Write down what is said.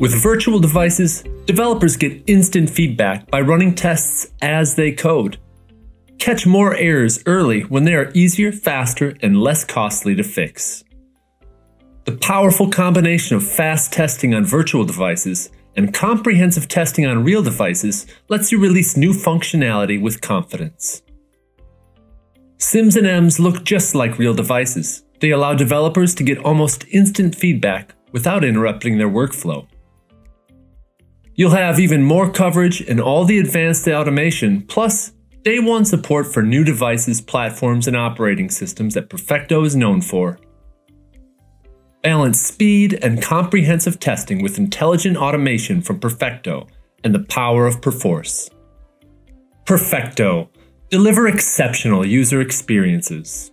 With virtual devices, developers get instant feedback by running tests as they code. Catch more errors early when they are easier, faster, and less costly to fix. The powerful combination of fast testing on virtual devices and comprehensive testing on real devices lets you release new functionality with confidence. Sims and Ems look just like real devices. They allow developers to get almost instant feedback without interrupting their workflow. You'll have even more coverage and all the advanced automation, plus day one support for new devices, platforms, and operating systems that Perfecto is known for. Balance speed and comprehensive testing with intelligent automation from Perfecto and the power of Perforce. Perfecto. Deliver exceptional user experiences.